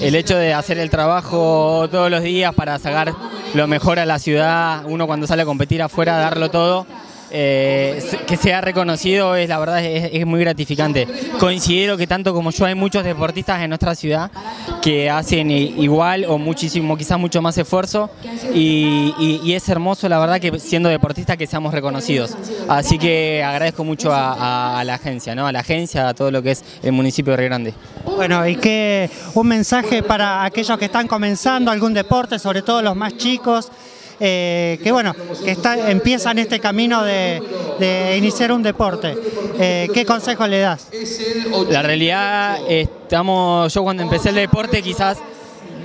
El hecho de hacer el trabajo todos los días para sacar lo mejor a la ciudad, uno cuando sale a competir afuera, darlo todo, eh, que sea reconocido es la verdad es, muy gratificante. Considero que tanto como yo hay muchos deportistas en nuestra ciudad que hacen igual o muchísimo, quizás mucho más esfuerzo y, es hermoso la verdad que siendo deportistas que seamos reconocidos. Así que agradezco mucho a, la agencia, ¿no? a la agencia, a todo lo que es el municipio de Río Grande. Bueno, y que un mensaje para aquellos que están comenzando algún deporte, sobre todo los más chicos, eh, que bueno, que está, empiezan este camino de, iniciar un deporte. Eh, ¿Qué consejo le das? La realidad, estamos, yo cuando empecé el deporte quizás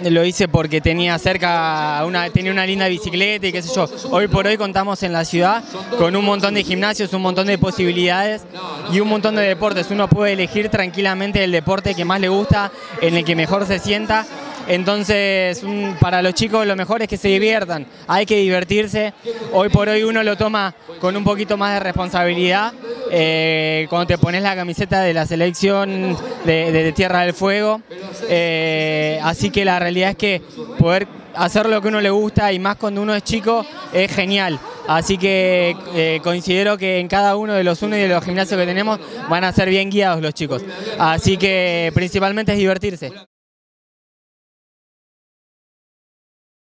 lo hice porque tenía cerca una, tenía una linda bicicleta y qué sé yo. Hoy por hoy contamos en la ciudad con un montón de gimnasios, un montón de posibilidades y un montón de deportes. Uno puede elegir tranquilamente el deporte que más le gusta, en el que mejor se sienta entonces, para los chicos lo mejor es que se diviertan, hay que divertirse. Hoy por hoy uno lo toma con un poquito más de responsabilidad. Eh, cuando te pones la camiseta de la selección de, Tierra del Fuego. Eh, así que la realidad es que poder hacer lo que uno le gusta y más cuando uno es chico es genial. Así que eh, considero que en cada uno de los uno y de los gimnasios que tenemos van a ser bien guiados los chicos. Así que principalmente es divertirse.